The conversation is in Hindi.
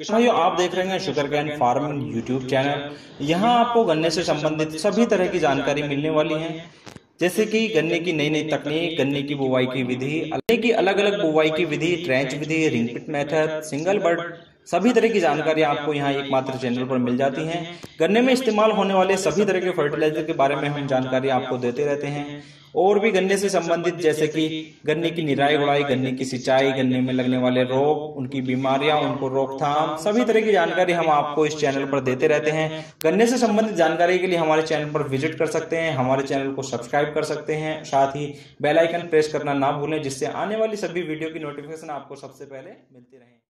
भाइयों, आप देख रहे हैं sugar cane farming YouTube channel यहाँ आपको गन्ने से संबंधित सभी तरह की जानकारी मिलने वाली है। जैसे कि गन्ने की नई नई तकनीक, गन्ने की बुवाई की विधि, गन्ने की अलग अलग बुवाई की विधि ट्रेंच विधि ring pit method single bird सभी तरह की जानकारी आपको यहाँ एकमात्र चैनल पर मिल जाती है। गन्ने में इस्तेमाल होने वाले सभी तरह के फर्टिलाइज़र के बारे में हम जानकारी आपको देते रहते हैं। और भी गन्ने से संबंधित, जैसे कि गन्ने की निराई, गुड़ाई, गन्ने की सिंचाई, गन्ने में लगने वाले रोग, उनकी बीमारियाँ, उनको रोकथाम, सभी तरह की जानकारी हम आपको इस चैनल पर देते रहते हैं। गन्ने से संबंधित जानकारी के लिए हमारे चैनल पर विज़िट कर सकते हैं, हमारे चैनल को सब्सक्राइब कर सकते हैं, साथ ही बेलाइकन प्रेस करना ना भूलें, जिससे आने वाली सभी वीडियो की नोटिफिकेशन आपको सबसे पहले मिलती रहे।